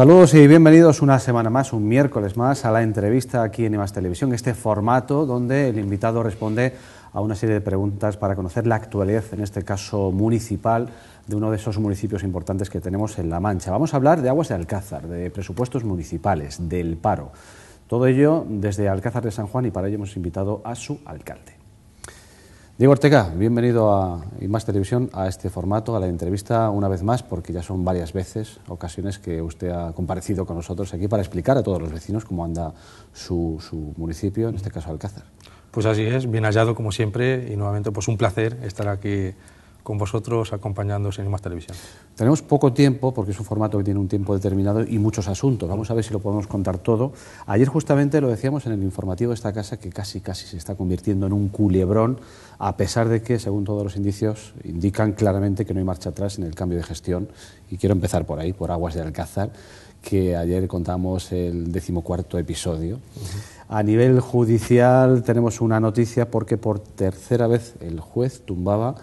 Saludos y bienvenidos una semana más, un miércoles más, a la entrevista aquí en IMAS Televisión, este formato donde el invitado responde a una serie de preguntas para conocer la actualidad, en este caso municipal, de uno de esos municipios importantes que tenemos en La Mancha. Vamos a hablar de aguas de Alcázar, de presupuestos municipales, del paro. Todo ello desde Alcázar de San Juan y para ello hemos invitado a su alcalde. Diego Ortega, bienvenido a IMAS Televisión, a este formato, a la entrevista una vez más, porque ya son varias veces, ocasiones que usted ha comparecido con nosotros aquí para explicar a todos los vecinos cómo anda su, su municipio, en este caso Alcázar. Pues así es, bien hallado como siempre y nuevamente pues un placer estar aquí con vosotros acompañándoos en más televisión. Tenemos poco tiempo porque es un formato que tiene un tiempo determinado y muchos asuntos. Vamos a ver si lo podemos contar todo. Ayer justamente lo decíamos en el informativo de esta casa que casi casi se está convirtiendo en un culebrón a pesar de que, según todos los indicios, indican claramente que no hay marcha atrás en el cambio de gestión. Y quiero empezar por ahí, por Aguas de Alcázar, que ayer contamos el decimocuarto episodio. A nivel judicial tenemos una noticia porque por tercera vez el juez tumbaba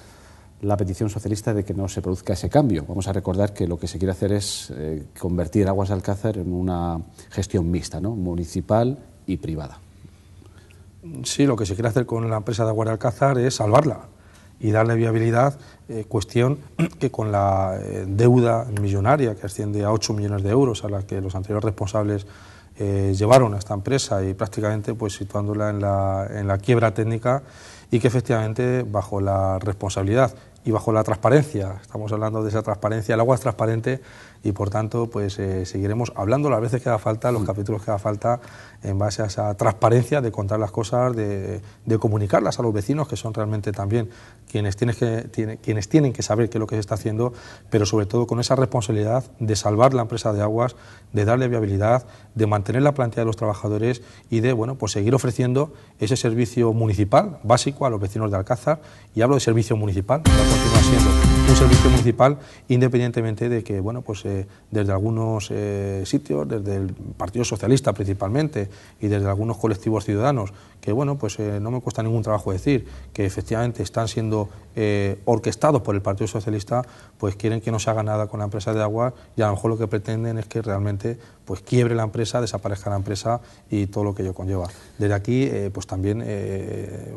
la petición socialista de que no se produzca ese cambio. Vamos a recordar que lo que se quiere hacer es eh, convertir Aguas de Alcázar en una gestión mixta, ¿no? municipal y privada. Sí, lo que se quiere hacer con la empresa de Aguas de Alcázar es salvarla y darle viabilidad, eh, cuestión que con la eh, deuda millonaria que asciende a 8 millones de euros a la que los anteriores responsables llevaron a esta empresa y prácticamente pues situándola en la, en la quiebra técnica y que efectivamente bajo la responsabilidad y bajo la transparencia, estamos hablando de esa transparencia, el agua es transparente y por tanto pues eh, seguiremos hablando las veces que haga falta, los mm. capítulos que haga falta en base a esa transparencia de contar las cosas, de, comunicarlas a los vecinos que son realmente también quienes, que, quienes tienen que saber qué es lo que se está haciendo, pero sobre todo con esa responsabilidad de salvar la empresa de aguas, de darle viabilidad, de mantener la plantilla de los trabajadores y de bueno pues seguir ofreciendo ese servicio municipal básico a los vecinos de Alcázar y hablo de servicio municipal, continúa siendo un servicio municipal independientemente de que, bueno, pues eh, desde algunos eh, sitios, desde el Partido Socialista principalmente y desde algunos colectivos ciudadanos, que, bueno, pues eh, no me cuesta ningún trabajo decir que efectivamente están siendo orquestados por el Partido Socialista, pues quieren que no se haga nada con la empresa de agua y a lo mejor lo que pretenden es que realmente pues quiebre la empresa, desaparezca la empresa y todo lo que ello conlleva. Desde aquí, pues también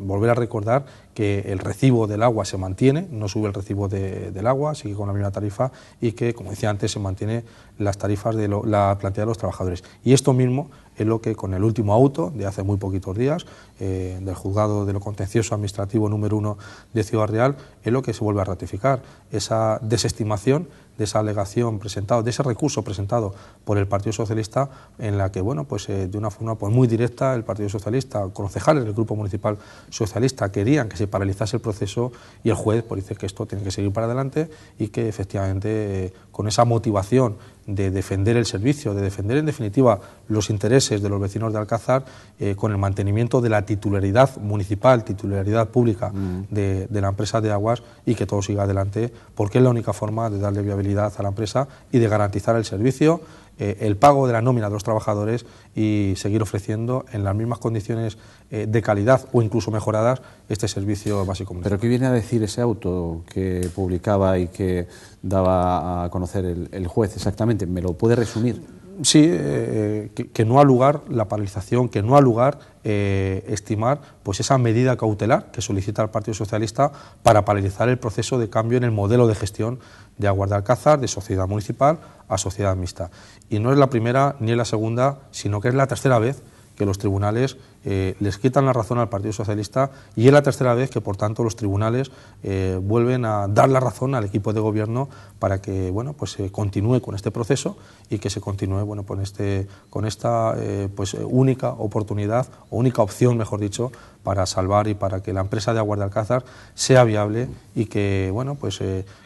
volver a recordar que el recibo del agua se mantiene, no sube el recibo del agua, sigue con la misma tarifa y que, como decía antes, se mantiene las tarifas de la plantilla de los trabajadores. Y esto mismo es lo que con el último auto de hace muy poquitos días eh, del juzgado de lo contencioso administrativo número uno de Ciudad Real es lo que se vuelve a ratificar, esa desestimación de esa alegación presentada, de ese recurso presentado por el Partido Socialista, en la que, bueno, pues eh, de una forma pues, muy directa el Partido Socialista, concejales del Grupo Municipal Socialista querían que se paralizase el proceso y el juez pues, dice que esto tiene que seguir para adelante y que efectivamente eh, con esa motivación de defender el servicio, de defender en definitiva los intereses de los vecinos de Alcázar eh, con el mantenimiento de la titularidad municipal, titularidad pública mm. de, la empresa de aguas y que todo siga adelante, porque es la única forma de darle viabilidad a la empresa y de garantizar el servicio, eh, el pago de la nómina de los trabajadores y seguir ofreciendo en las mismas condiciones eh, de calidad o incluso mejoradas este servicio básico. ¿Pero qué viene a decir ese auto que publicaba y que daba a conocer el, juez exactamente? ¿Me lo puede resumir? Sí, eh, que, no ha lugar la paralización, que no ha lugar estimar pues esa medida cautelar que solicita el Partido Socialista para paralizar el proceso de cambio en el modelo de gestión de Aguarda Alcázar, de sociedad municipal a sociedad mixta. Y no es la primera ni es la segunda, sino que es la tercera vez que los tribunales eh, les quitan la razón al Partido Socialista y es la tercera vez que, por tanto, los tribunales eh, vuelven a dar la razón al equipo de gobierno para que bueno, pues, se continúe con este proceso y que se continúe bueno, con, este, con esta eh, pues, única oportunidad o única opción, mejor dicho, para salvar y para que la empresa de Aguas de Alcázar sea viable y que, bueno, pues,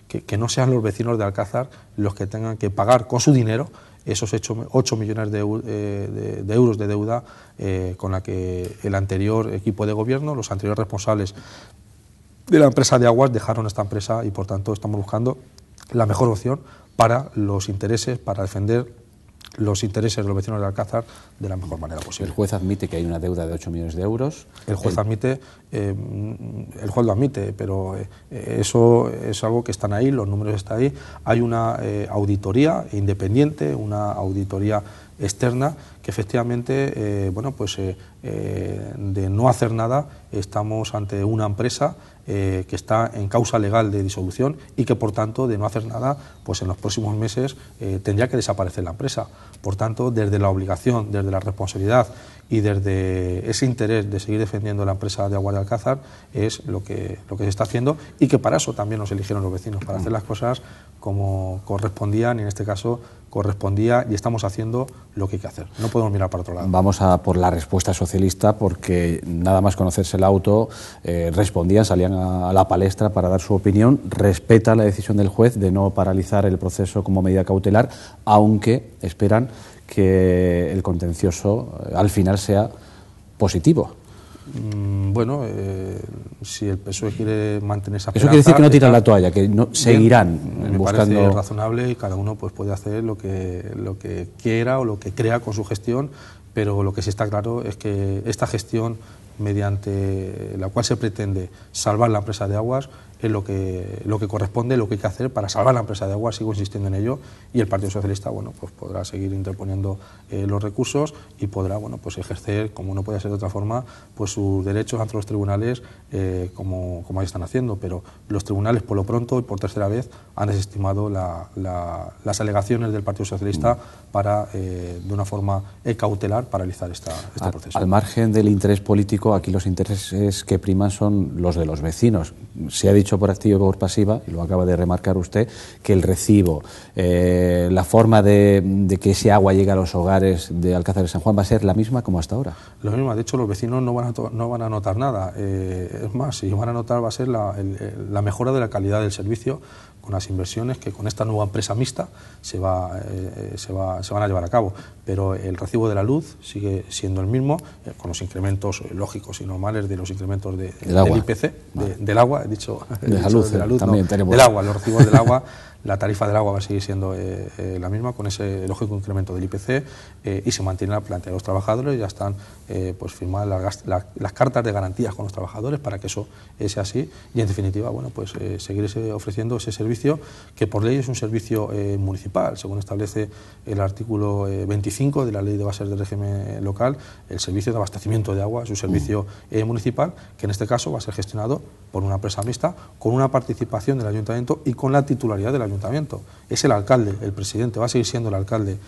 que, no sean los vecinos de Alcázar los que tengan que pagar con su dinero esos 8, millones de, euros de deuda con la que el anterior equipo de gobierno, los anteriores responsables de la empresa de aguas dejaron esta empresa y por tanto estamos buscando la mejor opción para los intereses, para defender los intereses de los vecinos de Alcázar de la mejor manera posible. El juez admite que hay una deuda de 8 millones de euros. El juez admite, eh, el juez lo admite, pero eh, eso es algo que están ahí, los números están ahí. Hay una eh, auditoría independiente, una auditoría externa que efectivamente, bueno, pues de no hacer nada estamos ante una empresa que está en causa legal de disolución y que por tanto de no hacer nada, pues en los próximos meses tendría que desaparecer la empresa. Por tanto, desde la obligación, desde la responsabilidad y desde ese interés de seguir defendiendo la empresa de Agua de Alcázar es lo que, lo que se está haciendo y que para eso también nos eligieron los vecinos, para hacer las cosas como correspondían y en este caso correspondía y estamos haciendo lo que hay que hacer. No podemos mirar para otro lado. Vamos a por la respuesta socialista porque nada más conocerse el auto eh, respondían, salían a, la palestra para dar su opinión, respeta la decisión del juez de no paralizar el proceso como medida cautelar, aunque esperan que el contencioso eh, al final sea positivo. Mm, bueno, eh, si el PSOE quiere mantener esa Eso quiere decir que no tiran la toalla, que no, seguirán me buscando. Parece razonable y cada uno pues puede hacer lo que, lo que quiera o lo que crea con su gestión, pero lo que sí está claro es que esta gestión mediante la cual se pretende salvar la empresa de aguas es lo que, lo que corresponde, lo que hay que hacer para salvar la empresa de aguas, sigo insistiendo en ello, y el Partido Socialista bueno, pues podrá seguir interponiendo eh, los recursos y podrá bueno, pues ejercer, como no puede ser de otra forma, pues sus derechos ante los tribunales eh, como, como ahí están haciendo, pero los tribunales por lo pronto y por tercera vez han desestimado las alegaciones del Partido Socialista mm. para, eh, de una forma cautelar, paralizar esta, este proceso. Al margen del interés político, aquí los intereses que priman son los de los vecinos. Se ha dicho por activa y por pasiva, y lo acaba de remarcar usted, que el recibo, eh, la forma de, que ese agua llegue a los hogares de Alcázar de San Juan va a ser la misma como hasta ahora. Lo mismo, de hecho los vecinos no van a, no van a notar nada. Eh, es más, si van a notar va a ser la, la mejora de la calidad del servicio con las inversiones que con esta nueva empresa mixta se, va, eh, se, va, se van a llevar a cabo. Pero el recibo de la luz sigue siendo el mismo, eh, con los incrementos lógicos y normales de los incrementos de, del IPC, del agua, he dicho, de, la luz, de la luz, también tenemos. del agua, los recibos del agua la tarifa del agua va a seguir siendo eh, eh, la misma con ese lógico incremento del IPC eh, y se mantiene la planta de los trabajadores, ya están pues firmadas las, cartas de garantías con los trabajadores para que eso sea así y en definitiva bueno pues seguir ofreciendo ese servicio que por ley es un servicio municipal, según establece el artículo 25 de la ley de bases del régimen local, el servicio de abastecimiento de agua es un servicio municipal que en este caso va a ser gestionado por una empresa mixta con una participación del ayuntamiento y con la titularidad del ayuntamiento ayuntamiento. Es el alcalde, el presidente, va a seguir siendo el alcalde,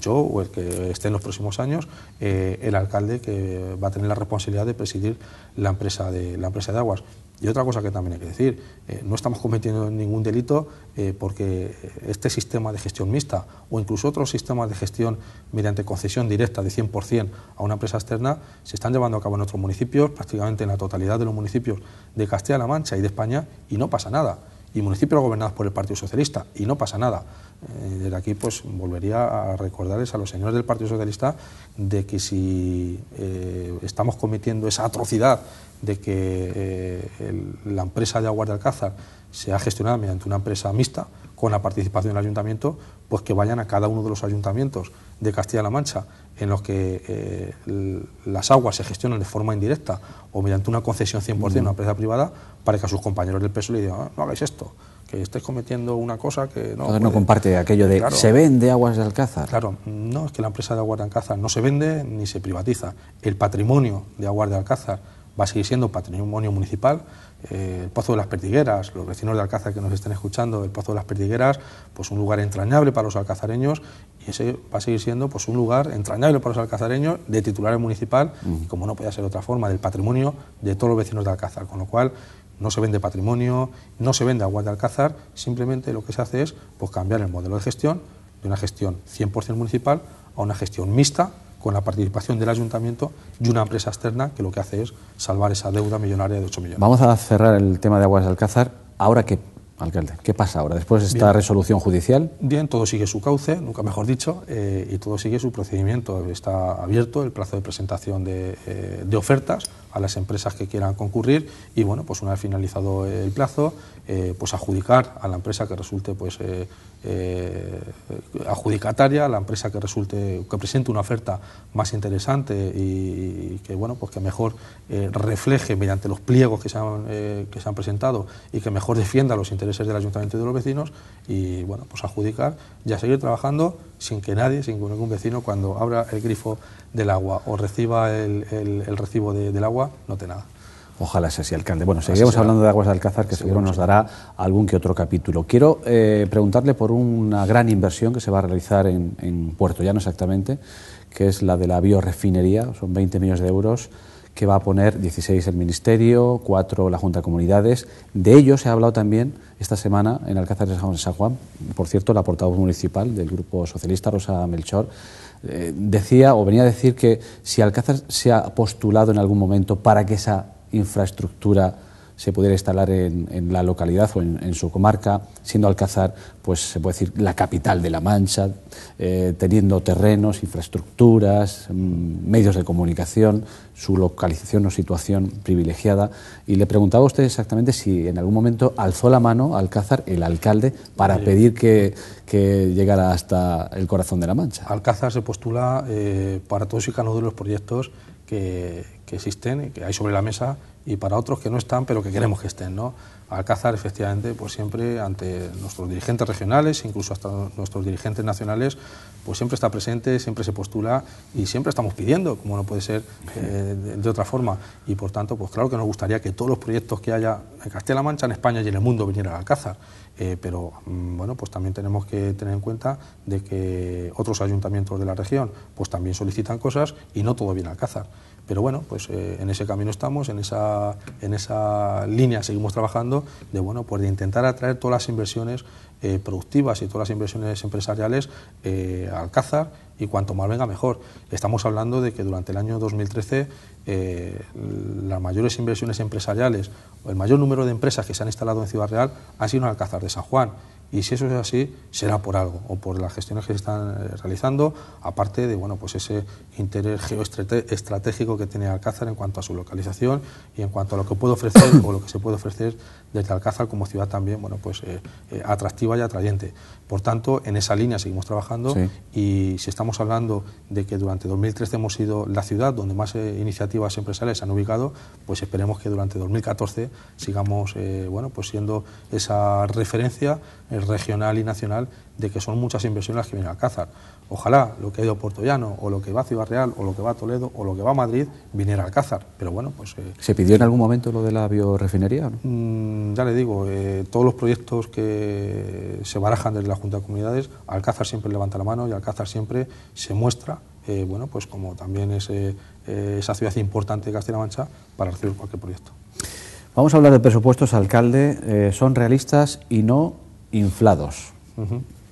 yo o el que esté en los próximos años, eh, el alcalde que va a tener la responsabilidad de presidir la empresa de, la empresa de aguas. Y otra cosa que también hay que decir, eh, no estamos cometiendo ningún delito eh, porque este sistema de gestión mixta o incluso otros sistemas de gestión mediante concesión directa de 100% a una empresa externa se están llevando a cabo en otros municipios, prácticamente en la totalidad de los municipios de Castilla-La Mancha y de España, y no pasa nada y municipios gobernados por el Partido Socialista y no pasa nada. Eh, desde aquí pues volvería a recordarles a los señores del Partido Socialista de que si eh, estamos cometiendo esa atrocidad de que eh, la empresa de Aguas de Alcázar sea gestionada mediante una empresa mixta con la participación del ayuntamiento, pues que vayan a cada uno de los ayuntamientos de Castilla-La Mancha en los que eh, las aguas se gestionan de forma indirecta o mediante una concesión 100% a una empresa privada para que a sus compañeros del PSOE le digan, ah, no hagáis esto, que cometiendo una cosa que no... no comparte aquello de se vende aguas de Alcázar. Claro, no, es que la empresa de aguas de Alcázar no se vende ni se privatiza. El patrimonio de aguas de Alcázar va a seguir siendo patrimonio municipal. Eh, el Pozo de las Perdigueras, los vecinos de Alcázar que nos estén escuchando, el Pozo de las Perdigueras, pues un lugar entrañable para los alcazareños y ese va a seguir siendo pues un lugar entrañable para los alcazareños de titular municipal y como no puede ser de otra forma, del patrimonio de todos los vecinos de Alcázar, con lo cual no se vende patrimonio, no se vende agua de Alcázar, simplemente lo que se hace es pues, cambiar el modelo de gestión de una gestión 100% municipal a una gestión mixta con la participación del ayuntamiento y una empresa externa que lo que hace es salvar esa deuda millonaria de 8 millones. Vamos a cerrar el tema de aguas de Alcázar. Ahora que alcalde, ¿qué pasa ahora después de esta resolución judicial? Bien, todo sigue su cauce, nunca mejor dicho, eh, y todo sigue su procedimiento. Está abierto el plazo de presentación de, eh, de ofertas a las empresas que quieran concurrir y bueno, pues una vez finalizado el plazo, eh, pues adjudicar a la empresa que resulte pues eh, eh, adjudicataria, a la empresa que resulte que presente una oferta más interesante y, que bueno pues que mejor refleje mediante los pliegos que se, han, que se han presentado y que mejor defienda los intereses del ayuntamiento y de los vecinos y bueno pues adjudicar y a seguir trabajando sin que nadie, sin que ningún vecino cuando abra el grifo del agua o reciba el, el, recibo del agua note nada. Ojalá sea así, alcalde. Bueno, seguiremos hablando de Aguas de Alcázar, que seguro nos dará algún que otro capítulo. Quiero eh, preguntarle por una gran inversión que se va a realizar en, en Puerto Llano exactamente, que es la de la biorefinería, son 20 millones de euros que va a poner 16 el Ministerio, 4 la Junta de Comunidades. De ello se ha hablado también esta semana en Alcázar de San Juan. Por cierto, la portavoz municipal del Grupo Socialista, Rosa Melchor, eh, decía o venía a decir que si Alcázar se ha postulado en algún momento para que esa infraestructura se pudiera instalar en, la localidad o en, su comarca, siendo Alcázar, pues se puede decir, la capital de La Mancha, eh, teniendo terrenos, infraestructuras, mm, medios de comunicación, su localización o situación privilegiada. Y le preguntaba a usted exactamente si en algún momento alzó la mano Alcázar, el alcalde, para pedir que, llegara hasta el corazón de La Mancha. Alcázar se postula eh, para todos y cada uno de los proyectos que, que existen, que hay sobre la mesa y para otros que no están, pero que queremos que estén. ¿no? Alcázar, efectivamente, pues siempre ante nuestros dirigentes regionales, incluso hasta nuestros dirigentes nacionales, pues siempre está presente, siempre se postula y siempre estamos pidiendo, como no puede ser eh, de, otra forma. Y por tanto, pues claro que nos gustaría que todos los proyectos que haya en Castilla-La Mancha, en España y en el mundo vinieran a Alcázar. Eh, pero mm, bueno, pues también tenemos que tener en cuenta de que otros ayuntamientos de la región pues también solicitan cosas y no todo viene a Alcázar. Pero bueno, pues eh, en ese camino estamos, en esa, en esa línea seguimos trabajando de, bueno, pues de intentar atraer todas las inversiones eh, productivas y todas las inversiones empresariales eh, a Alcázar y cuanto más venga mejor. Estamos hablando de que durante el año 2013 las mayores inversiones empresariales o el mayor número de empresas que se han instalado en Ciudad Real han sido en Alcázar de San Juan y si eso es así, será por algo, o por las gestiones que se están eh, realizando, aparte de bueno, pues ese interés geoestratégico que tiene Alcázar en cuanto a su localización y en cuanto a lo que puede ofrecer o lo que se puede ofrecer desde Alcázar como ciudad también bueno, pues, eh, eh, atractiva y atrayente. Por tanto, en esa línea seguimos trabajando y si estamos hablando de que durante 2013 hemos sido la ciudad donde más eh, iniciativas empresariales se han ubicado, pues esperemos que durante 2014 sigamos bueno, pues siendo esa referencia regional y nacional de que son muchas inversiones las que vienen a Alcázar. Ojalá lo que ha ido a Puerto Llano, o lo que va a Ciudad Real, o lo que va a Toledo, o lo que va a Madrid, viniera a Alcázar. Pero bueno, pues... Eh, ¿Se pidió en algún momento lo de la biorefinería? Mm, ya le digo, eh, todos los proyectos que se barajan desde la Junta de Comunidades, Alcázar siempre levanta la mano y Alcázar siempre se muestra, eh, bueno, pues como también es esa ciudad importante de Castilla-La Mancha para recibir cualquier proyecto. Vamos a hablar de presupuestos, alcalde. son realistas y no inflados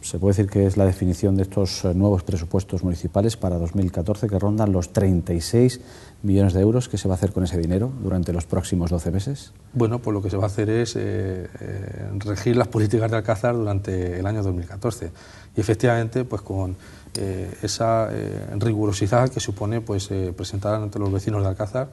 se puede decir que es la definición de estos eh, nuevos presupuestos municipales para 2014 que rondan los 36 millones de euros. ¿Qué se va a hacer con ese dinero durante los próximos 12 meses? Bueno, pues lo que se va a hacer es eh, eh, regir las políticas de Alcázar durante el año 2014. Y efectivamente, pues con esa rigurosidad que supone pues, presentar ante los vecinos de Alcázar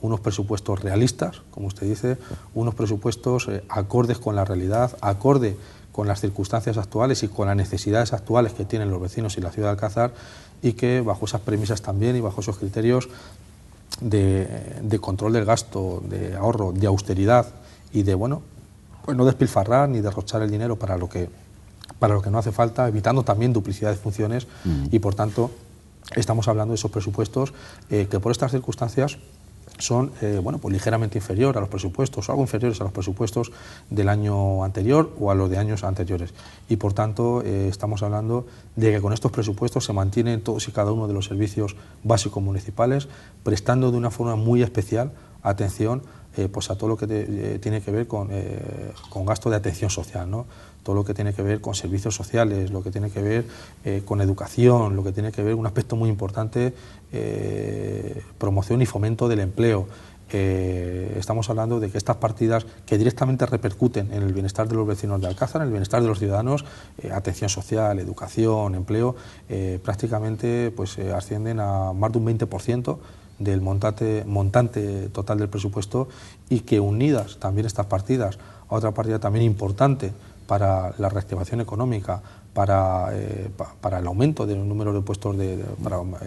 unos presupuestos realistas, como usted dice, unos presupuestos acordes con la realidad, acorde con las circunstancias actuales y con las necesidades actuales que tienen los vecinos y la ciudad de Alcázar y que bajo esas premisas también y bajo esos criterios de, control del gasto, de ahorro, de austeridad y de bueno, pues no despilfarrar ni derrochar el dinero para lo que para lo que no hace falta, evitando también duplicidad de funciones mm. y por tanto estamos hablando de esos presupuestos eh, que por estas circunstancias son eh, bueno, pues ligeramente inferior a los presupuestos, o algo inferiores a los presupuestos del año anterior o a los de años anteriores. Y por tanto, eh, estamos hablando de que con estos presupuestos se mantienen todos y cada uno de los servicios básicos municipales, prestando de una forma muy especial atención eh, pues a todo lo que tiene que ver con, con gasto de atención social. ¿no? Todo lo que tiene que ver con servicios sociales, lo que tiene que ver eh, con educación, lo que tiene que ver un aspecto muy importante, eh, promoción y fomento del empleo. Eh, estamos hablando de que estas partidas que directamente repercuten en el bienestar de los vecinos de Alcázar, en el bienestar de los ciudadanos, atención social, educación, empleo, prácticamente pues ascienden a más de un 20% del montante, montante total del presupuesto y que unidas también estas partidas a otra partida también importante para la reactivación económica, para, eh, para el aumento del número de puestos de,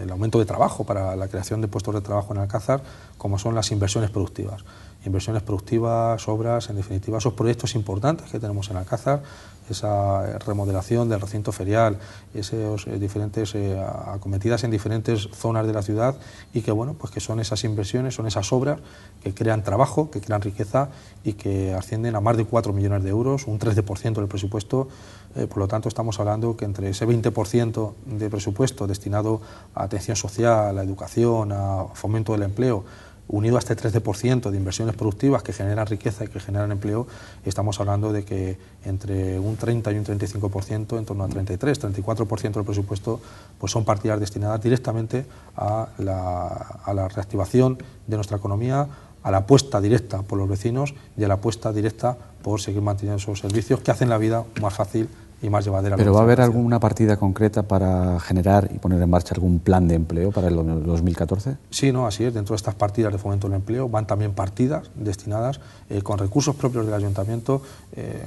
el aumento de trabajo, para la creación de puestos de trabajo en Alcázar, como son las inversiones productivas. Inversiones productivas, obras, en definitiva, esos proyectos importantes que tenemos en Alcázar, esa remodelación del recinto ferial, esas eh, diferentes eh, acometidas en diferentes zonas de la ciudad y que bueno, pues que son esas inversiones, son esas obras que crean trabajo, que crean riqueza y que ascienden a más de 4 millones de euros, un 13% del presupuesto. Eh, por lo tanto, estamos hablando que entre ese 20% de presupuesto destinado a atención social, a educación, a fomento del empleo, unido a este 13% de inversiones productivas que generan riqueza y que generan empleo, estamos hablando de que entre un 30 y un 35%, en torno a 33, 34% del presupuesto, pues son partidas destinadas directamente a la, a la reactivación de nuestra economía, a la apuesta directa por los vecinos y a la apuesta directa por seguir manteniendo esos servicios que hacen la vida más fácil y más llevadera. ¿Pero va a haber alguna partida concreta para generar y poner en marcha algún plan de empleo para el 2014? Sí, no, así es. Dentro de estas partidas de fomento del empleo van también partidas destinadas eh, con recursos propios del ayuntamiento. Eh,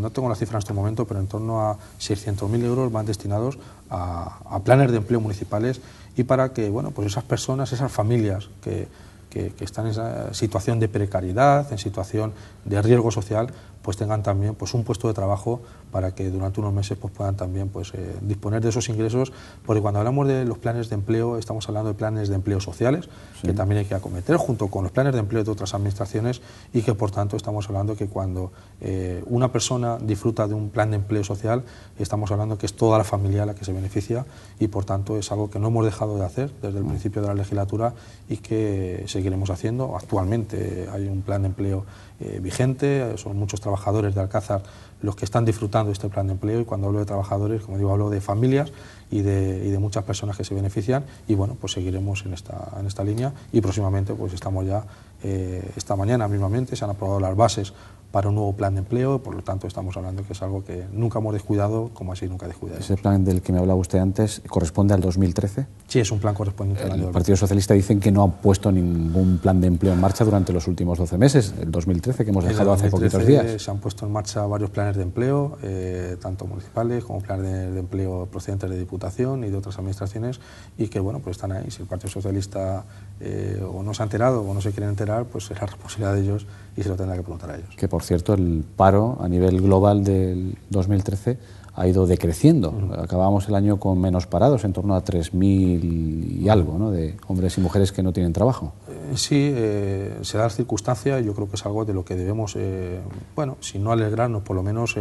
no tengo la cifra en este momento, pero en torno a 600.000 euros van destinados a, a, planes de empleo municipales y para que, bueno, pues esas personas, esas familias que que, están en esa situación de precariedad, en situación de riesgo social, pues tengan también pues, un puesto de trabajo para que durante unos meses pues, puedan también pues, eh, disponer de esos ingresos, porque cuando hablamos de los planes de empleo, estamos hablando de planes de empleo sociales, que también hay que acometer junto con los planes de empleo de otras administraciones y que por tanto estamos hablando que cuando eh, una persona disfruta de un plan de empleo social, estamos hablando que es toda la familia la que se beneficia y por tanto es algo que no hemos dejado de hacer desde el mm. principio de la legislatura y que seguiremos haciendo. Actualmente hay un plan de empleo eh, vigente, son muchos trabajadores de Alcázar los que están disfrutando de este plan de empleo y cuando hablo de trabajadores, como digo, hablo de familias y de, y de muchas personas que se benefician y bueno, pues seguiremos en esta, en esta línea y próximamente pues estamos ya, eh, esta mañana mismamente se han aprobado las bases para un nuevo plan de empleo, por lo tanto estamos hablando que es algo que nunca hemos descuidado, como así nunca descuidado. ¿Ese plan del que me hablaba usted antes corresponde al 2013? Sí, es un plan correspondiente al año El Partido Socialista dicen que no ha puesto ningún plan de empleo en marcha durante los últimos 12 meses, el 2013 que hemos dejado hace poquitos días. Se han puesto en marcha varios planes de empleo, eh, tanto municipales como planes de, empleo procedentes de Diputación y de otras administraciones, y que bueno, pues están ahí. Si el Partido Socialista eh, o no se ha enterado o no se quieren enterar, pues es la responsabilidad de ellos y se lo tendrá que preguntar a ellos. Que por cierto, el paro a nivel global del 2013 ha ido decreciendo. Acabamos el año con menos parados, en torno a 3.000 y algo, ¿no? de hombres y mujeres que no tienen trabajo. Eh, sí, eh, se da la circunstancia, yo creo que es algo de lo que debemos, eh, bueno, si no alegrarnos, por lo menos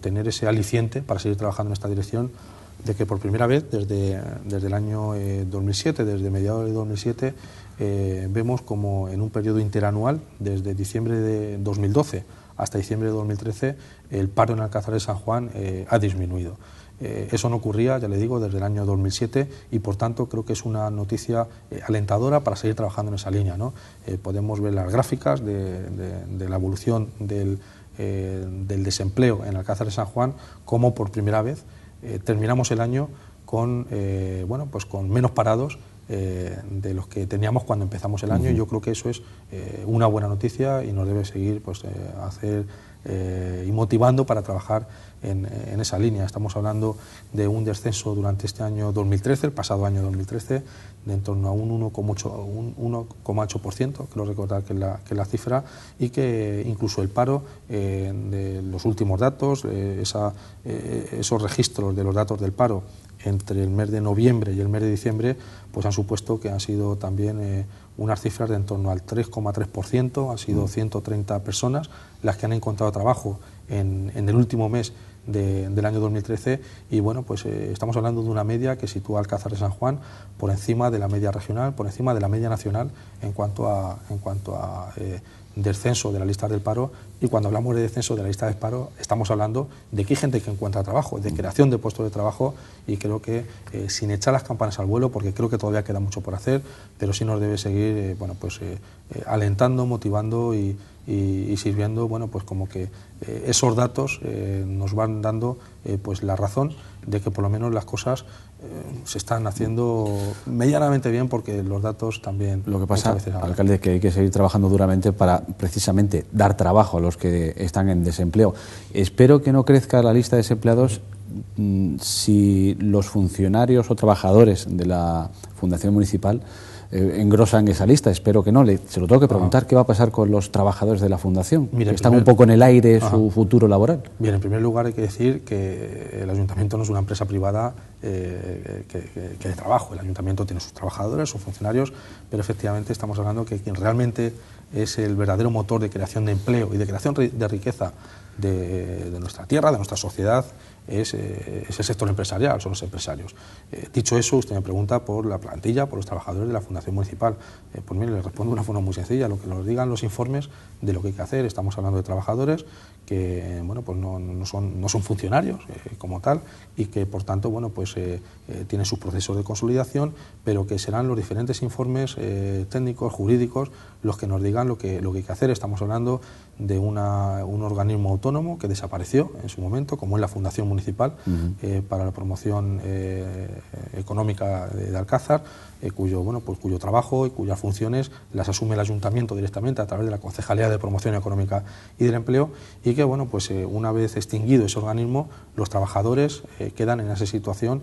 tener ese aliciente para seguir trabajando en esta dirección, de que por primera vez desde, desde el año 2007, desde mediados de 2007, eh, vemos como en un periodo interanual, desde diciembre de 2012 hasta diciembre de 2013, el paro en Alcázar de San Juan eh, ha disminuido. Eh, eso no ocurría, ya le digo, desde el año 2007 y por tanto creo que es una noticia alentadora para seguir trabajando en esa línea. ¿no? podemos ver las gráficas de, la evolución del, del, desempleo en Alcázar de San Juan, como por primera vez terminamos el año con, bueno, pues con menos parados eh, de los que teníamos cuando empezamos el año. y Yo creo que eso es eh, una buena noticia y nos debe seguir pues, eh, y motivando para trabajar en, esa línea. Estamos hablando de un descenso durante este año 2013, el pasado año 2013, de en torno a un 1,8%, creo recordar que es, la, que la cifra, y que incluso el paro de los últimos datos, esa, esos registros de los datos del paro entre el mes de noviembre y el mes de diciembre, pues han supuesto que han sido también eh, unas cifras de en torno al 3,3%, han sido 130 mm. personas las que han encontrado trabajo en, el último mes del año 2013 y bueno, pues eh, estamos hablando de una media que sitúa Alcázar de San Juan por encima de la media regional, por encima de la media nacional en cuanto a, en cuanto a eh, descenso de la lista del paro Y cuando hablamos de descenso de la lista de paro, estamos hablando de que hay gente que encuentra trabajo, de creación de puestos de trabajo y creo que eh, sin echar las campanas al vuelo, porque creo que todavía queda mucho por hacer, pero sí nos debe seguir eh, bueno, pues, eh, alentando, motivando y, sirviendo bueno, pues como que esos datos nos van dando pues la razón de que por lo menos las cosas se están haciendo medianamente bien porque los datos también... Lo que pasa, alcalde, es que hay que seguir trabajando duramente para precisamente dar trabajo a los que están en desempleo. Espero que no crezca la lista de desempleados Mm, si los funcionarios o trabajadores de la Fundación Municipal eh, engrosan esa lista. Espero que no. Le, se lo tengo que preguntar qué va a pasar con los trabajadores de la Fundación. que están un poco en el aire su futuro laboral. Bien, en primer lugar hay que decir que el Ayuntamiento no es una empresa privada eh, que, de trabajo. El Ayuntamiento tiene sus trabajadores, sus funcionarios, pero efectivamente estamos hablando que quien realmente es el verdadero motor de creación de empleo y de creación de riqueza de, nuestra tierra, de nuestra sociedad, es, eh, el sector empresarial, son los empresarios. Eh, dicho eso, usted me pregunta por la plantilla, por los trabajadores de la Fundación Municipal. Eh, pues mire, le respondo de una forma muy sencilla, lo que nos digan los informes de lo que hay que hacer. Estamos hablando de trabajadores que bueno, pues no, no, son, no son funcionarios como tal y que por tanto bueno, pues, tienen sus procesos de consolidación, pero que serán los diferentes informes técnicos, jurídicos, los que nos digan lo que, lo que hay que hacer. Estamos hablando de una, un organismo autónomo que desapareció en su momento, como es la Fundación Municipal eh, para la Promoción eh, Económica de, Alcázar, eh, cuyo, bueno, pues, cuyo trabajo y cuyas funciones las asume el Ayuntamiento directamente a través de la Concejalía de Promoción Económica y del Empleo, y que bueno, pues, una vez extinguido ese organismo, los trabajadores quedan en esa situación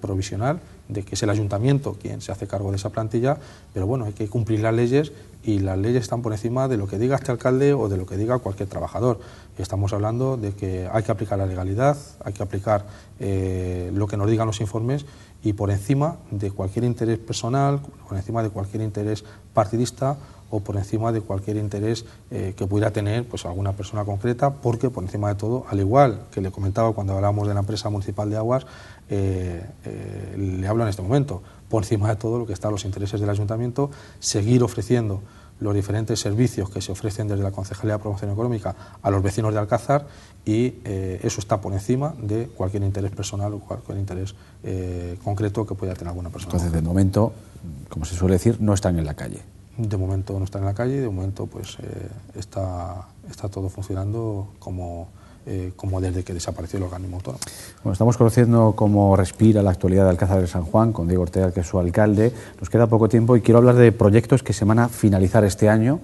provisional de que es el ayuntamiento quien se hace cargo de esa plantilla, pero bueno, hay que cumplir las leyes y las leyes están por encima de lo que diga este alcalde o de lo que diga cualquier trabajador. Estamos hablando de que hay que aplicar la legalidad, hay que aplicar eh, lo que nos digan los informes y por encima de cualquier interés personal, por encima de cualquier interés partidista o por encima de cualquier interés eh, que pudiera tener pues, alguna persona concreta, porque por encima de todo, al igual que le comentaba cuando hablábamos de la empresa municipal de aguas, eh, eh, le hablo en este momento, por encima de todo lo que están los intereses del ayuntamiento, seguir ofreciendo los diferentes servicios que se ofrecen desde la Concejalía de Promoción Económica a los vecinos de Alcázar y eso está por encima de cualquier interés personal o cualquier interés concreto que pueda tener alguna persona. Entonces, de momento, como se suele decir, no están en la calle de momento no está en la calle, de momento pues eh, está, está todo funcionando como, eh, como desde que desapareció el organismo autónomo. Bueno, estamos conociendo cómo respira la actualidad de Alcázar de San Juan con Diego Ortega, que es su alcalde. Nos queda poco tiempo y quiero hablar de proyectos que se van a finalizar este año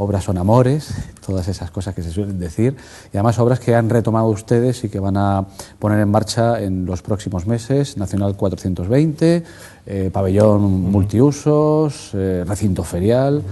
obras son amores, todas esas cosas que se suelen decir, y además obras que han retomado ustedes y que van a poner en marcha en los próximos meses, Nacional 420, eh, pabellón multiusos, eh, recinto ferial.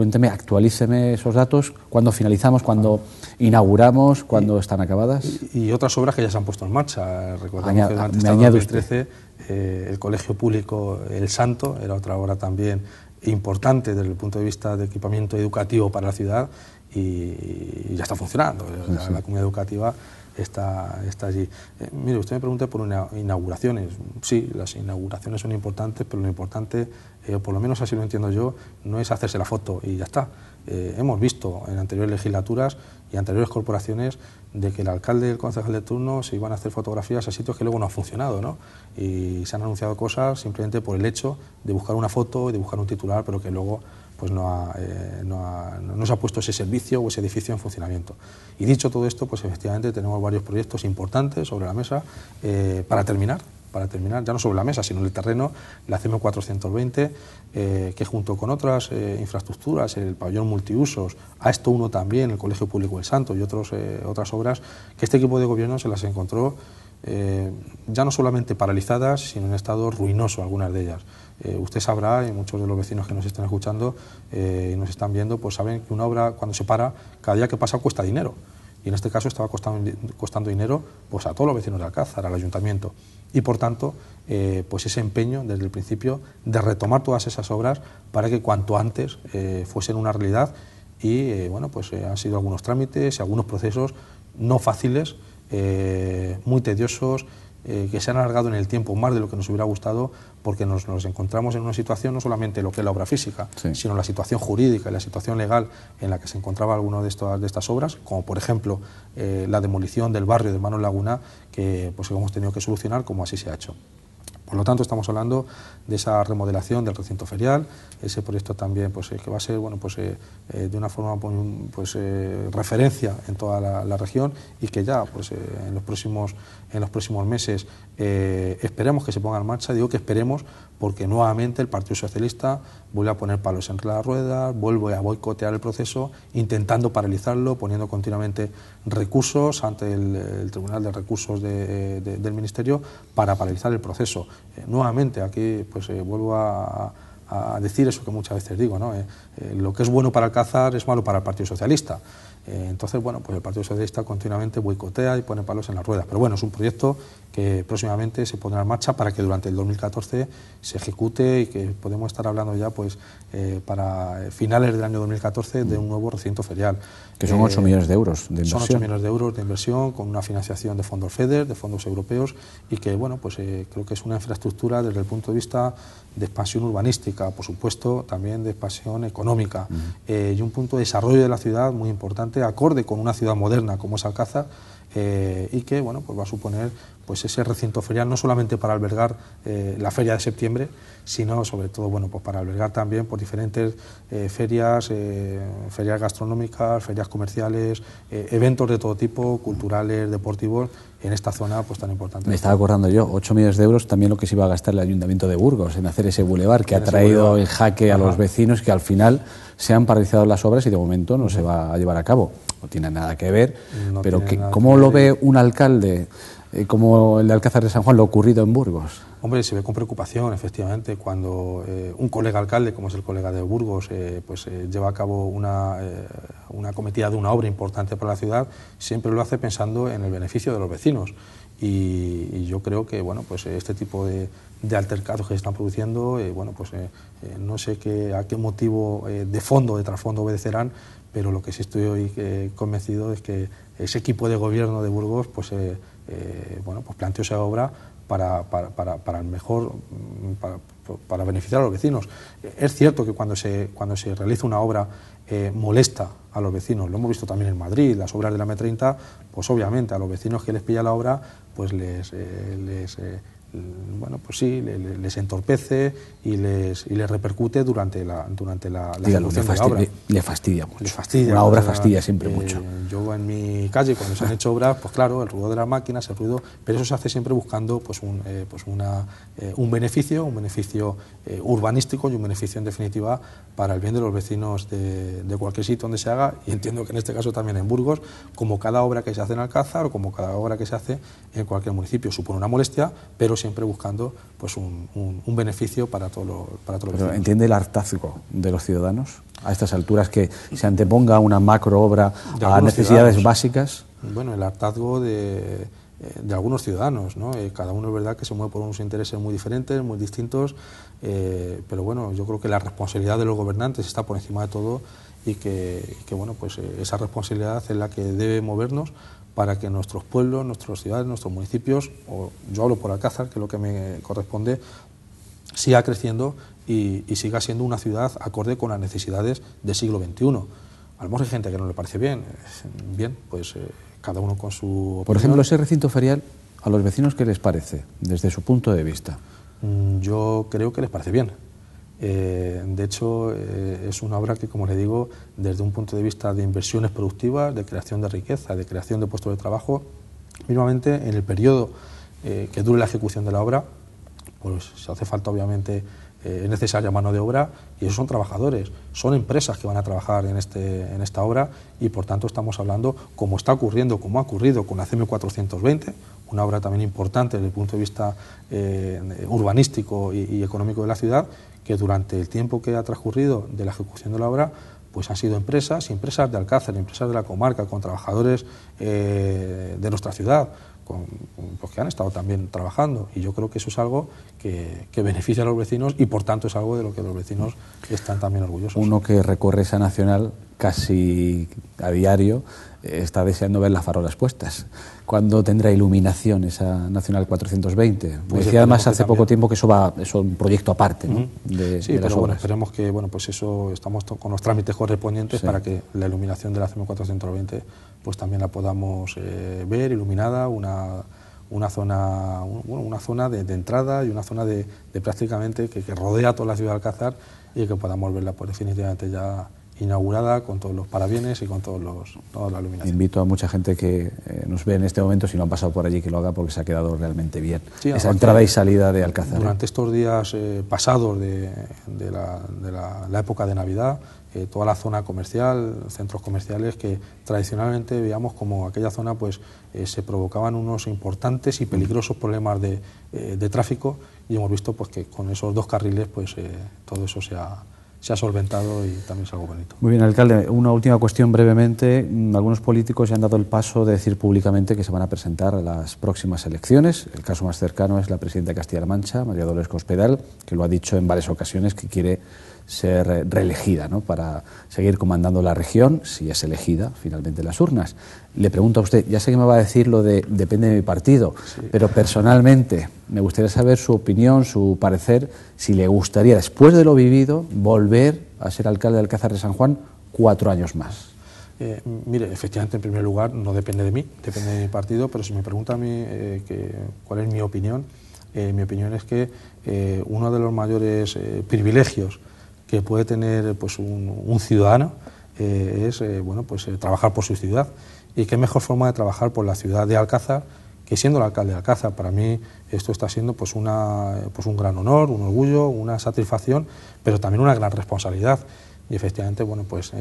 Cuénteme, actualíceme esos datos, cuándo finalizamos, cuándo inauguramos, cuándo están acabadas. Y, otras obras que ya se han puesto en marcha. Recordamos que durante este 2013 eh, el Colegio Público El Santo era otra obra también importante desde el punto de vista de equipamiento educativo para la ciudad y, ya está funcionando. La, comunidad educativa está, está allí. Eh, mire, usted me pregunta por una, inauguraciones. Sí, las inauguraciones son importantes, pero lo importante, eh, por lo menos así lo entiendo yo, no es hacerse la foto y ya está. Eh, hemos visto en anteriores legislaturas y anteriores corporaciones de que el alcalde y el concejal de turno se iban a hacer fotografías a sitios que luego no han funcionado, ¿no? Y se han anunciado cosas simplemente por el hecho de buscar una foto y de buscar un titular, pero que luego pues no, eh, no, se ha puesto ese servicio o ese edificio en funcionamiento. Y dicho todo esto, pues efectivamente tenemos varios proyectos importantes sobre la mesa eh, para terminar para terminar, ya no sobre la mesa, sino en el terreno, la CM 420, eh, que junto con otras infraestructuras, el pabellón multiusos, a esto uno también, el Colegio Público del Santo y otros, otras obras, que este equipo de gobierno se las encontró ya no solamente paralizadas, sino en estado ruinoso algunas de ellas. Usted sabrá, y muchos de los vecinos que nos están escuchando y nos están viendo, pues saben que una obra cuando se para, cada día que pasa cuesta dinero y en este caso estaba costando, costando dinero pues, a todos los vecinos de Alcázar, al ayuntamiento. Y por tanto, eh, pues ese empeño desde el principio de retomar todas esas obras para que cuanto antes eh, fuesen una realidad y eh, bueno, pues han sido algunos trámites y algunos procesos no fáciles, muy tediosos eh, que se han alargado en el tiempo más de lo que nos hubiera gustado porque nos, encontramos en una situación no solamente lo que es la obra física, sino la situación jurídica y la situación legal en la que se encontraba alguna de, de estas obras, como por ejemplo eh, la demolición del barrio de Mano Laguna, que pues hemos tenido que solucionar como así se ha hecho. Por lo tanto, estamos hablando de esa remodelación del recinto ferial, ese proyecto también pues, eh, que va a ser bueno, pues, eh, eh, de una forma pues, referencia en toda la, región y que ya pues, en, los próximos, en los próximos meses esperemos que se ponga en marcha. Digo que esperemos porque nuevamente el Partido Socialista vuelve a poner palos entre las ruedas, vuelve a boicotear el proceso, intentando paralizarlo, poniendo continuamente recursos ante el, Tribunal de Recursos del Ministerio para paralizar el proceso. nuevamente aquí pues, vuelvo a decir eso que muchas veces digo, ¿no? Eh, eh, lo que es bueno para Alcázar es malo para el Partido Socialista. Eh, entonces, bueno, pues el Partido Socialista continuamente boicotea y pone palos en las ruedas. Pero bueno, es un proyecto que próximamente se pondrá en marcha para que durante el 2014 se ejecute y que podemos estar hablando ya pues para finales del año 2014 de un nuevo recinto ferial. Que son 8 millones de euros de inversión. Son 8 millones de euros de inversión con una financiación de fondos FEDER, de fondos europeos y que, bueno, pues creo que es una infraestructura desde el punto de vista de expansión urbanística, por supuesto, también de expansión económica eh, y un punto de desarrollo de la ciudad muy importante, acorde con una ciudad moderna como es Alcázar eh, y que bueno, pues va a suponer pues ese recinto ferial no solamente para albergar eh, la feria de septiembre, sino sobre todo bueno, pues para albergar también por diferentes ferias, ferias gastronómicas, ferias comerciales, eventos de todo tipo, culturales, deportivos, en esta zona pues tan importante. Me estaba acordando yo, 8 millones de euros también lo que se iba a gastar el Ayuntamiento de Burgos en hacer ese bulevar que ha traído en jaque a los vecinos que al final se han paralizado las obras y de momento no se va a llevar a cabo. No tiene nada que ver, pero que, ¿cómo lo ve un alcalde eh, como el de Alcázar de San Juan, lo ocurrido en Burgos? Hombre, se ve con preocupación, efectivamente, cuando eh, un colega alcalde, como es el colega de Burgos, eh, pues lleva a cabo una, una cometida de una obra importante para la ciudad, siempre lo hace pensando en el beneficio de los vecinos. Y, yo creo que bueno, pues este tipo de, de altercados que se están produciendo, bueno, pues no sé qué, a qué motivo de fondo, de trasfondo obedecerán, pero lo que sí estoy hoy convencido es que ese equipo de gobierno de Burgos pues, eh, bueno, pues planteó esa obra para, para, el mejor, mm, para, beneficiar a los vecinos. Es cierto que cuando se, cuando se realiza una obra eh, molesta a los vecinos, lo hemos visto también en Madrid, las obras de la M30, pues obviamente a los vecinos que les pilla la obra, pues eh, les bueno, pues sí, les entorpece y les, y les repercute durante la, durante la, la ejecución de la obra. Le fastidia mucho. Le fastidia. Una obra fastidia siempre eh, mucho. Yo en mi calle, cuando se han hecho obras, pues claro, el ruido de las máquinas, el ruido, pero eso se hace siempre buscando pues un, eh, pues una, eh, un beneficio, un beneficio urbanístico y un beneficio en definitiva para el bien de los vecinos de, de, cualquier sitio donde se haga, y entiendo que en este caso también en Burgos, como cada obra que se hace en Alcázar o como cada obra que se hace en cualquier municipio. Supone una molestia, pero siempre buscando pues un, un, beneficio para todo lo, para todo Pero ¿Entiende el hartazgo de los ciudadanos a estas alturas que se anteponga una macro obra a necesidades básicas? Bueno, el hartazgo de, eh, de algunos ciudadanos, ¿no? Eh, cada uno es verdad que se mueve por unos intereses muy diferentes, muy distintos, eh, pero bueno, yo creo que la responsabilidad de los gobernantes está por encima de todo y que, que bueno, pues esa responsabilidad es la que debe movernos para que nuestros pueblos, nuestras ciudades, nuestros municipios, o yo hablo por Alcázar, que es lo que me corresponde, siga creciendo y, siga siendo una ciudad acorde con las necesidades del siglo XXI. A lo mejor hay gente que no le parece bien, bien, pues eh, cada uno con su... Por ejemplo, ese recinto ferial, ¿a los vecinos qué les parece, desde su punto de vista? Mm, yo creo que les parece bien. Eh, de hecho, eh, es una obra que, como le digo, desde un punto de vista de inversiones productivas, de creación de riqueza, de creación de puestos de trabajo, mínimamente en el periodo eh, que dure la ejecución de la obra, pues se hace falta obviamente es necesaria mano de obra y esos son trabajadores, son empresas que van a trabajar en, este, en esta obra y por tanto estamos hablando, como está ocurriendo, como ha ocurrido con la CM420, una obra también importante desde el punto de vista urbanístico y económico de la ciudad, que durante el tiempo que ha transcurrido de la ejecución de la obra, pues han sido empresas, empresas de Alcázar, empresas de la comarca, con trabajadores eh, de nuestra ciudad, pues que han estado también trabajando. Y yo creo que eso es algo que, beneficia a los vecinos y por tanto es algo de lo que los vecinos están también orgullosos. Uno que recorre esa nacional casi a diario, eh, está deseando ver las farolas puestas. ¿Cuándo tendrá iluminación esa Nacional 420? Pues decía además hace poco tiempo que eso va, es un proyecto aparte ¿no? de, sí, pero bueno, esperemos que bueno, pues eso estamos con los trámites correspondientes para que la iluminación de la CM 420 pues también la podamos eh, ver iluminada, una, una zona, bueno, una zona de, entrada y una zona de, prácticamente que, que, rodea toda la ciudad de Alcázar y que podamos verla pues, definitivamente ya inaugurada con todos los parabienes y con todos los, toda la iluminación. Invito a mucha gente que eh, nos ve en este momento, si no han pasado por allí, que lo haga porque se ha quedado realmente bien. Esa entrada y salida de Alcázar. Durante estos días eh, pasados de, de, la, de la, época de Navidad, eh, toda la zona comercial, centros comerciales que tradicionalmente veíamos como aquella zona pues se provocaban unos importantes y peligrosos problemas de, de, tráfico y hemos visto pues que con esos dos carriles pues todo eso se ha se ha solventado y también es algo bonito. Muy bien, alcalde. Una última cuestión brevemente. Mm, algunos políticos ya han dado el paso de decir públicamente que se van a presentar a las próximas elecciones. El caso más cercano es la presidenta de Castilla-La Mancha, María Dolores Cospedal, que lo ha dicho en varias ocasiones que quiere ser reelegida ¿no? para seguir comandando la región, si es elegida finalmente las urnas. Le pregunto a usted, ya sé que me va a decir lo de depende de mi partido, pero personalmente me gustaría saber su opinión, su parecer, si le gustaría, después de lo vivido, volver a ser alcalde de Alcázar de San Juan cuatro años más. Eh, mire, efectivamente, en primer lugar, no depende de mí, depende de mi partido, pero si me pregunta a mí eh, que, cuál es mi opinión, eh, mi opinión es que uno de los mayores privilegios que puede tener pues, un, ciudadano eh, es eh, bueno, pues, eh, trabajar por su ciudad. Y qué mejor forma de trabajar por la ciudad de Alcázar que siendo el alcalde de Alcázar. Para mí esto está siendo pues, una, pues, un gran honor, un orgullo, una satisfacción, pero también una gran responsabilidad. Y efectivamente, bueno, pues,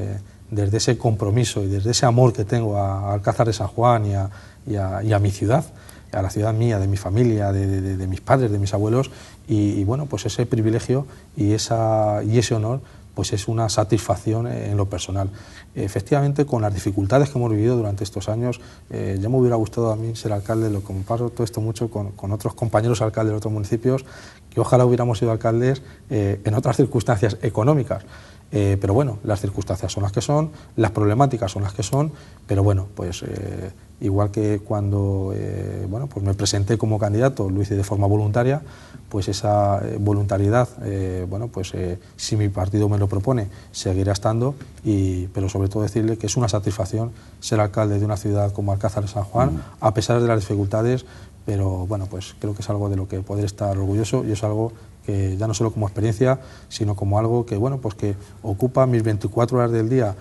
desde ese compromiso y desde ese amor que tengo a, Alcázar de San Juan y a, y a mi ciudad, a la ciudad mía, de mi familia, de, mis padres, de mis abuelos, y, bueno, pues ese privilegio y, esa, y ese honor pues es una satisfacción en lo personal. Efectivamente, con las dificultades que hemos vivido durante estos años, eh, ya me hubiera gustado a mí ser alcalde, lo comparto todo esto mucho con, otros compañeros alcaldes de otros municipios, que ojalá hubiéramos sido alcaldes eh, en otras circunstancias económicas. Eh, pero bueno, las circunstancias son las que son, las problemáticas son las que son, pero bueno, pues igual que cuando eh, bueno, pues me presenté como candidato, lo hice de forma voluntaria, pues esa eh, voluntariedad, eh, bueno, pues si mi partido me lo propone, seguirá estando, y, pero sobre todo decirle que es una satisfacción ser alcalde de una ciudad como Alcázar de San Juan, mm. a pesar de las dificultades, pero bueno, pues creo que es algo de lo que poder estar orgulloso y es algo ya no solo como experiencia, sino como algo que, bueno, pues que ocupa mis 24 horas del día,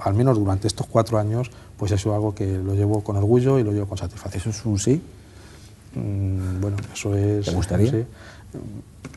al menos durante estos cuatro años, pues eso es algo que lo llevo con orgullo y lo llevo con satisfacción. ¿Eso es un sí? Mm, bueno, eso es... ¿Te gustaría? Sí.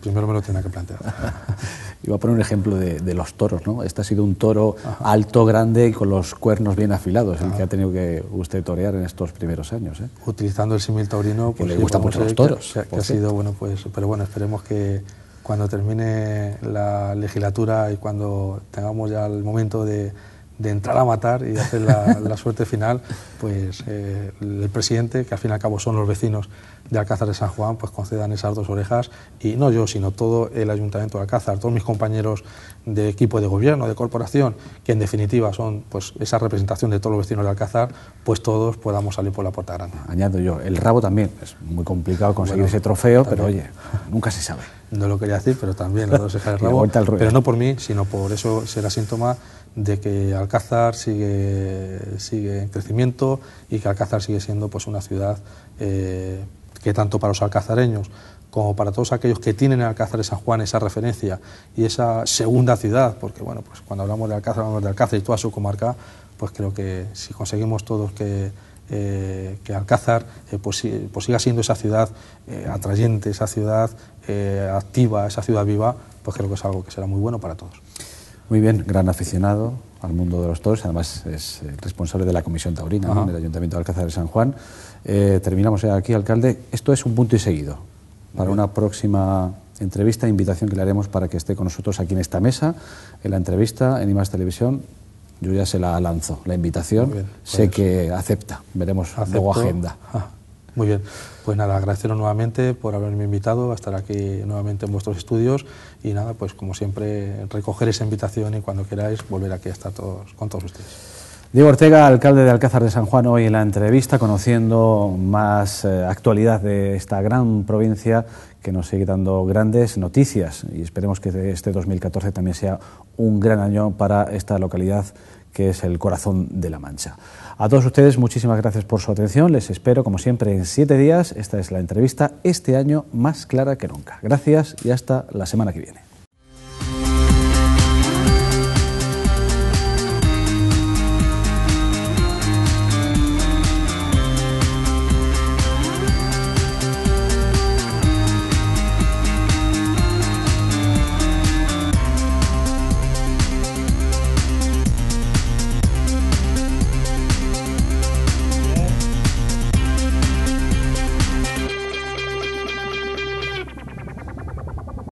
Primero me lo tiene que plantear. Iba a poner un ejemplo de, los toros, ¿no? Este ha sido un toro alto, grande y con los cuernos bien afilados, el que ha tenido que usted torear en estos primeros años. ¿eh? Utilizando el símil taurino, pues... le gustan mucho los toros. Que, ha sido, bueno, pues... Pero bueno, esperemos que cuando termine la legislatura y cuando tengamos ya el momento de de entrar a matar y hacer la, suerte final, pues eh, el presidente, que al fin y al cabo son los vecinos de Alcázar de San Juan, pues concedan esas dos orejas y no yo, sino todo el Ayuntamiento de Alcázar, todos mis compañeros de equipo de gobierno, de corporación, que en definitiva son pues esa representación de todos los vecinos de Alcázar, pues todos podamos salir por la puerta grande. Añado yo, el rabo también, es muy complicado conseguir ese trofeo, pero oye, nunca se sabe. No lo quería decir, pero también las dos orejas del rabo, pero no por mí, sino por eso será síntoma de que Alcázar sigue, sigue en crecimiento y que Alcázar sigue siendo pues, una ciudad eh, que tanto para los alcazareños como para todos aquellos que tienen en Alcázar de San Juan esa referencia y esa segunda ciudad, porque bueno, pues cuando hablamos de Alcázar hablamos de Alcázar y toda su comarca, pues creo que si conseguimos todos que, eh, que Alcázar eh, pues, pues, siga siendo esa ciudad atrayente, esa ciudad activa, esa ciudad viva, pues creo que es algo que será muy bueno para todos. Muy bien, gran aficionado al mundo de los toros, además es eh, responsable de la Comisión Taurina del Ayuntamiento de Alcázar de San Juan. Eh, terminamos aquí, alcalde. Esto es un punto y seguido para una próxima entrevista, invitación que le haremos para que esté con nosotros aquí en esta mesa, en la entrevista en IMAX Televisión. Yo ya se la lanzo, la invitación. sé pues que acepta, veremos luego agenda. Muy bien, pues nada, agradeceros nuevamente por haberme invitado a estar aquí nuevamente en vuestros estudios y nada, pues como siempre, recoger esa invitación y cuando queráis volver aquí a estar todos, con todos ustedes. Diego Ortega, alcalde de Alcázar de San Juan, hoy en la entrevista, conociendo más eh, actualidad de esta gran provincia que nos sigue dando grandes noticias y esperemos que este 2014 también sea un gran año para esta localidad que es el corazón de La Mancha. A todos ustedes, muchísimas gracias por su atención. Les espero, como siempre, en siete días. Esta es la entrevista este año más clara que nunca. Gracias y hasta la semana que viene.